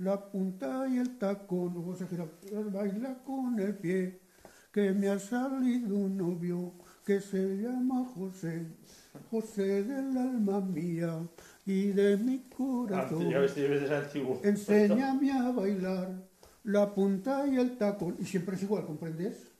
la punta y el tacón, luego se baila con el pie, que me ha salido un novio que se llama José, José del alma mía y de mi corazón. Ya ves, debes de ser antiguo. Enséñame a bailar la punta y el tacón. Y siempre es igual, ¿comprendes?